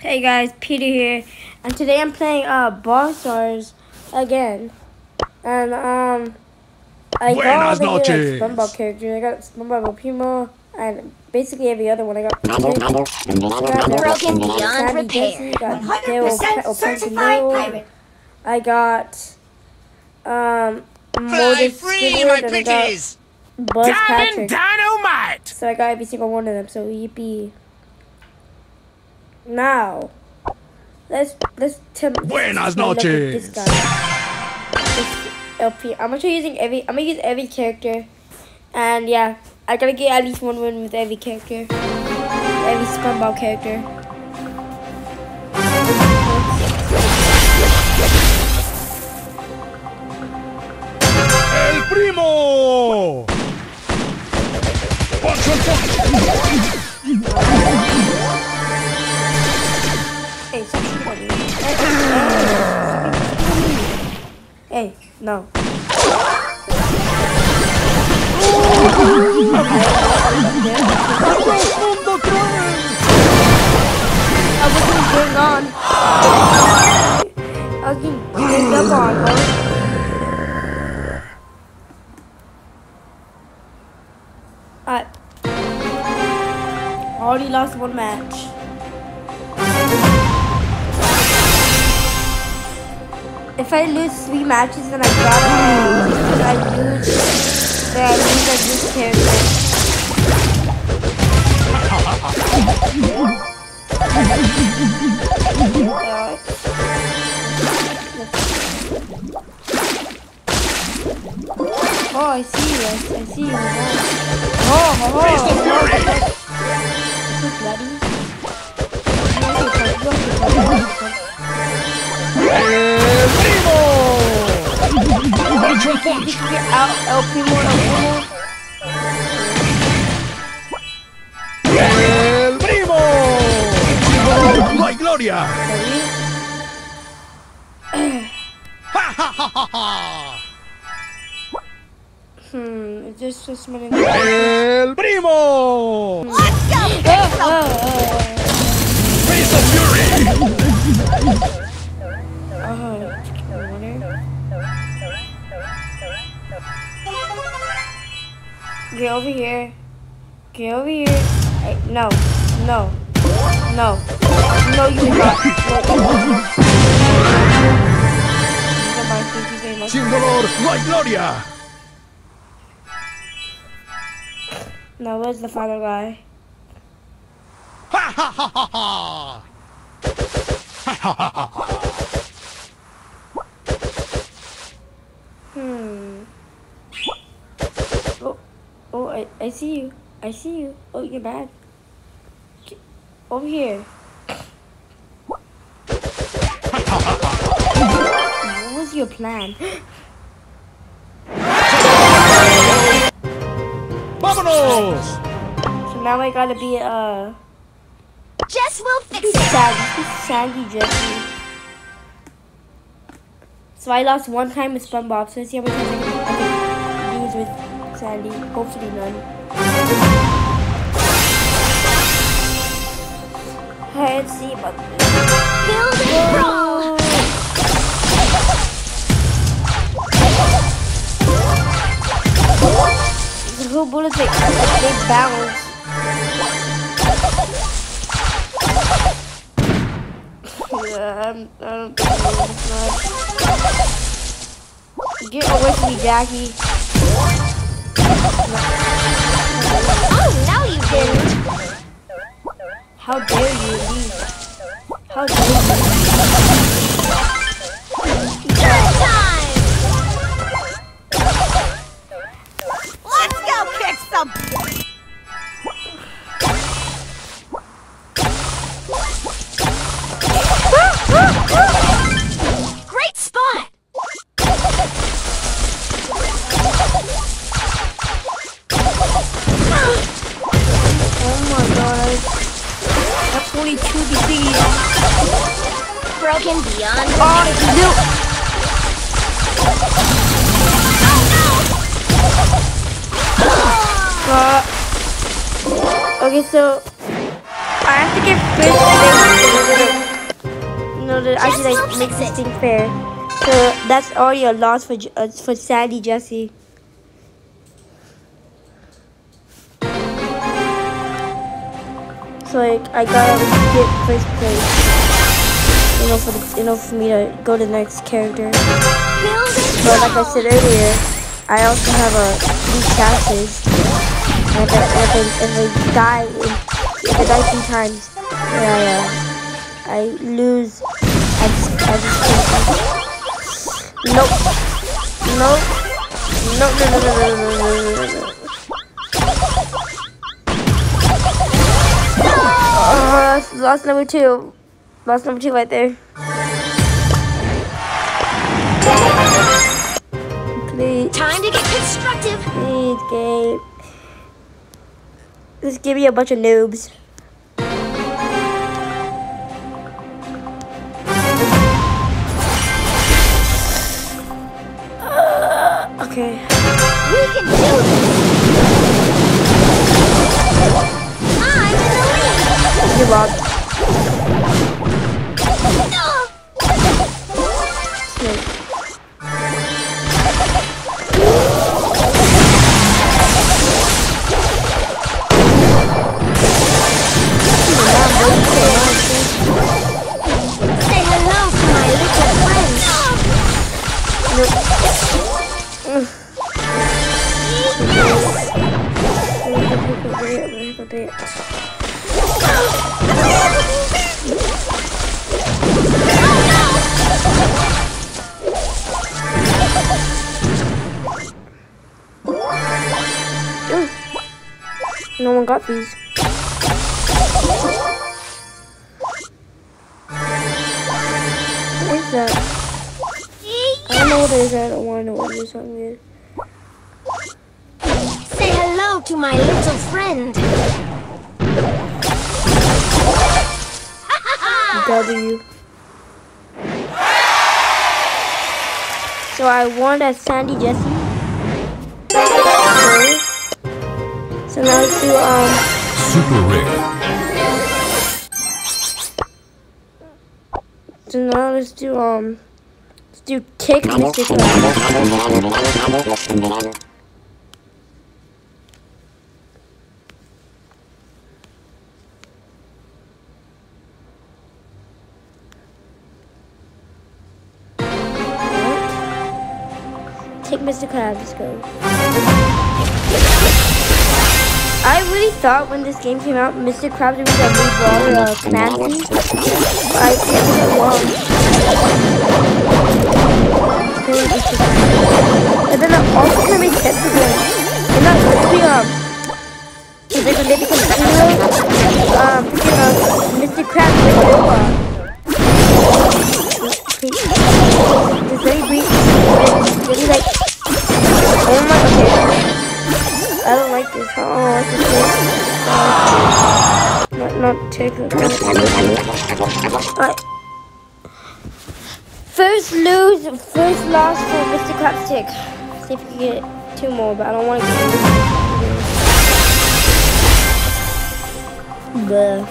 Hey guys, Peter here, and today I'm playing uh Brawl Stars again, and um I got all the good, like, SpongeBob characters. I got SpongeBob Primo, and basically every other one. I got broken beyond repair. got 100% certified pirate. I got um Mortis Squidward, and I got Buzz Patrick. Dynamite! So I got every single one of them. So yippee. Now, let's let's tell. Buenas noches. This guy. This LP. I'm actually using every. I'm gonna use every character, and yeah, I gotta get at least one win with every character, every SpongeBob character. El primo. Hey, no. I wasn't going on. I was getting ganged up on, bro. Already lost one match. If I lose three matches, then I gotta lose. I lose, then I lose like this character. Oh, I see you. I, I see you. Oh, oh, oh. oh. El primo. Punch and punch. El, el primo, el primo. El primo. No hay gloria. Ha ha ha ha ha. Hmm, is this just many? El primo. Let's go! Oh, oh, oh. Face of fury. Get over here. Get over here. Hey, no, no, no, no, you did not. Goodbye, thank you very much. Sin dolor no hay gloria. Now, where's the final guy? Ha ha ha ha ha. Ha ha ha ha ha. Hmm. Oh, I, I see you. I see you. Oh, you're bad. Over here. what was your plan? Vámonos. So now I gotta be uh Jess will fix it. Sandy, who's Sandy Jessie. So I lost one time with SpongeBob. So let's see how many times I can, I can lose with Sandy. Hopefully none. Let's see about this. Build it wrong. The whole bullets they, they bounce. Yeah, I'm, I don't think I'm. Get away from me, Jackie. Oh. How dare you leave? How dare you? I have 42 degrees. Broken beyond Oh, no. Uh, okay, so I have to get first place. actually like make this thing fair. So that's already a loss for uh, for Sandy Jessie. So like I gotta get first place. You know for the, know for me to go to the next character. But like I said earlier, I also have a three chances. And if I, if I, if I die, if I die three times, I uh, I lose. I just, I just Nope. Nope. No, no, no, no, no, no, no, no, no. Oh, lost number two. Lost number two right there. Please. Time to get constructive. Please, game. Just give me a bunch of noobs. What is that? I don't know what it is. I don't want to know what it is. Weird. Say hello to my little friend! W. So I won at Sandy Jessie. So now let's do um Super rare. so now let's do um let's do kick Mr. Cloud. Take Mr. Crab, let's go really thought when this game came out, Mr. Krabs was a big of Clancy. I think it was. And then I'm also gonna make sense of them. And that's gonna be, um, they're gonna um, you know, Mr. Krabs Not, not First lose, first loss for Mr. Crapstick. See if we can get two more, but I don't want to get Bleh.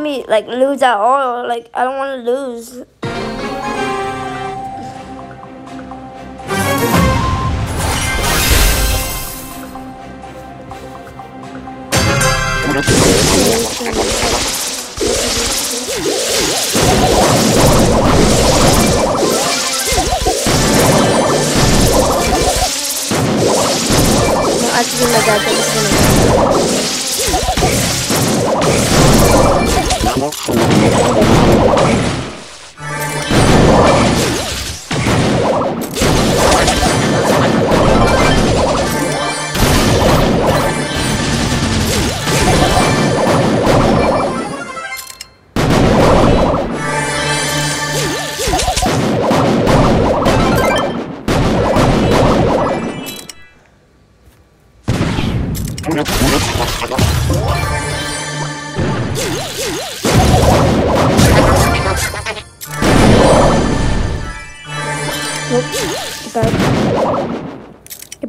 Let me like lose at all. Like I don't want to lose. No, actually, my dad this is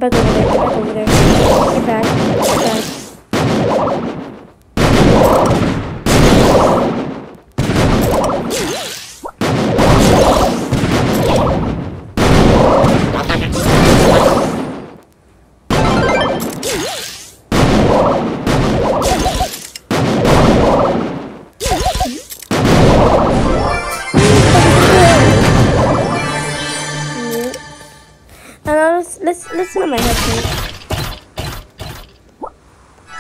Get back over there. Get back over there. Get let's let's my headphones.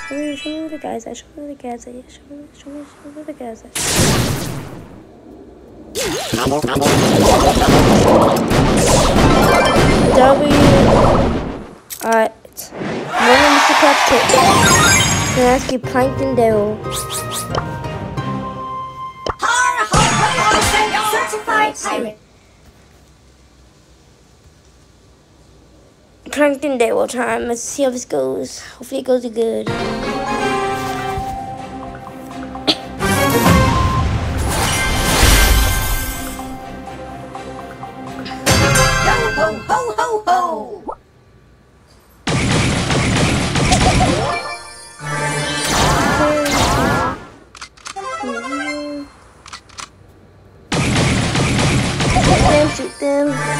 Show me, show me the guys at. Show me the guys at. Show me, show me, show me the guys. W. Alright. Mr. Cupcake. Can I ask you Plankton Darryl? Har, har, har, har, certified pirate. Plankton Darryl time. Let's see how this goes. Hopefully it goes good. Ho ho ho ho. Shoot them.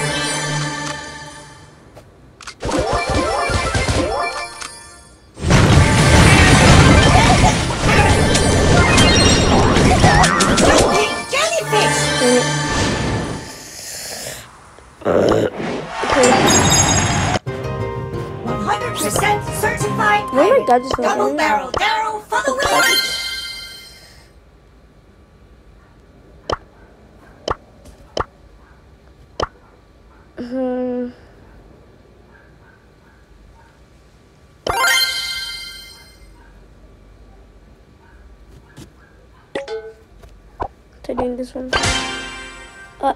Certified my pirate. God, this was Double barrel, barrel for the win. Hmm. Doing this one. Uh,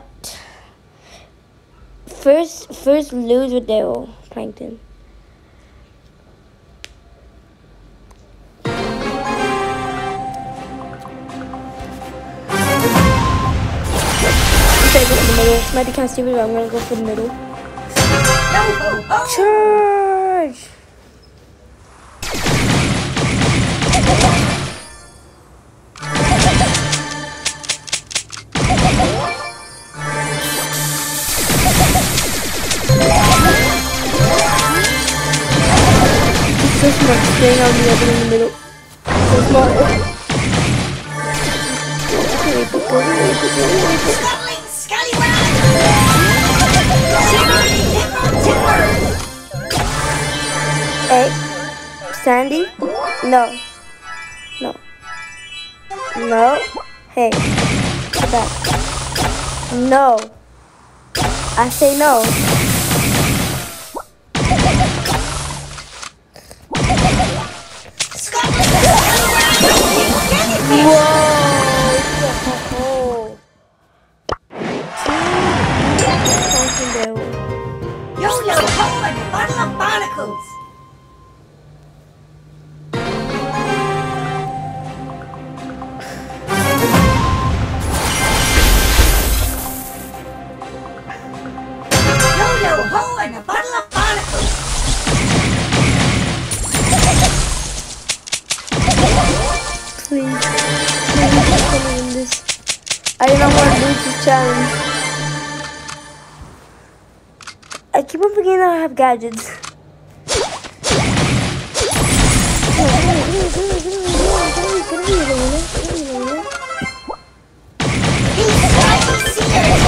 first, first lose with Darryl Plankton. Might be kind of stupid, but I'm gonna go for the middle. Yo ho ho. Charge! He's so smart, staying on the other in the middle. So smart. Wait, but go, wait, but go, wait, but go. Scuttling Hey, Sandy? No. No. No. Hey, back. No. I say no. I do not want to lose this challenge. I keep on forgetting that I have gadgets. He's slimy seers.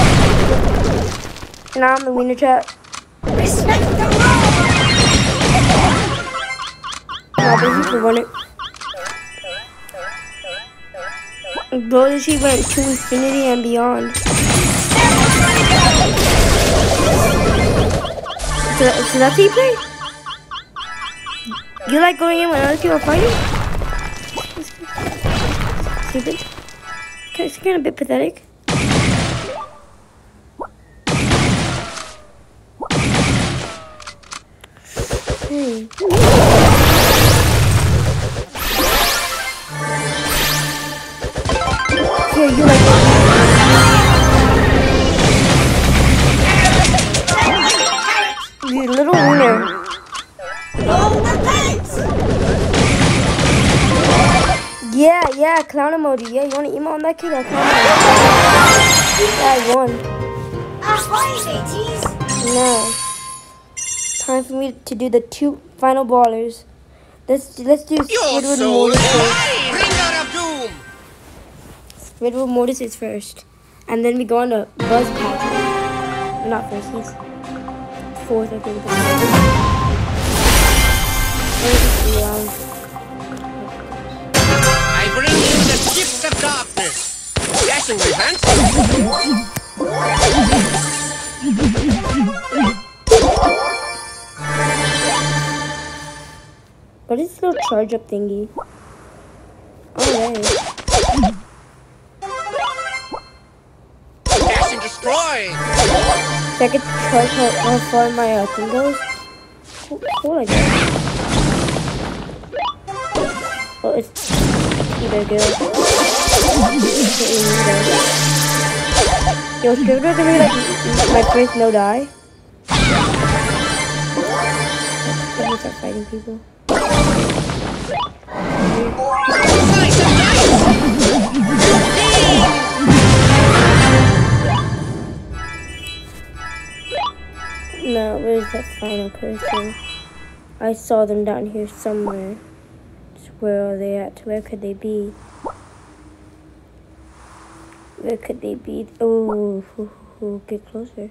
Now I'm the wiener trap. Respect the road. No, but he can run Bro, she went to infinity and beyond. So, so that's how you play? You like going in when other people are fighting? Stupid. It's kind of a bit pathetic. Hmm. Little. Oh, the thanks! Yeah, yeah, clown emoji. Yeah, you want to emo on that kid? I'll clown emoji. Yeah, I won. Now, time for me to do the two final ballers. Let's let's do Squidward Mortis first. Bringer of doom! Squidward Mortis is first, and then we go on to Buzz Patrick. Not first, he's fourth, I think. Let me just see, I bring you the gift of darkness. Dashingly handsome. What is this little charge up thingy? Alright. So I can charge how, far my uh, thing goes. Cool, cool I guess. Oh, it's either good. Yo, Scrivener gonna be like my first no die. Let me start fighting people. No, where's that final person? I saw them down here somewhere. Just where are they at? Where could they be? Where could they be? Oh, get closer.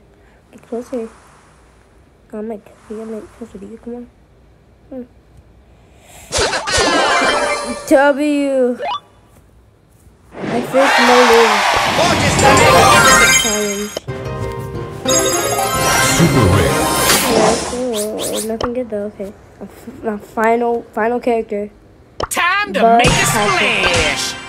Get closer. I might you. I might closer to you. Come on. Hmm. W. My first no Gorgeous magnificent. challenge. Super rare. Yeah, cool. Nothing good though. Okay. My final, final character. Time to Buzz make a Patrick. splash.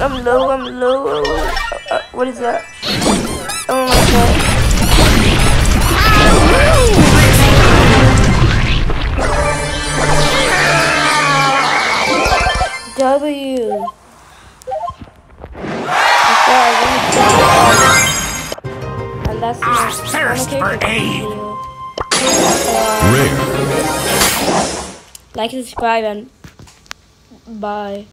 I'm, I'm low. I'm low. Uh, uh, what is that? Oh my god. W. And that's my thirst for character aid. Rare. like and subscribe and bye.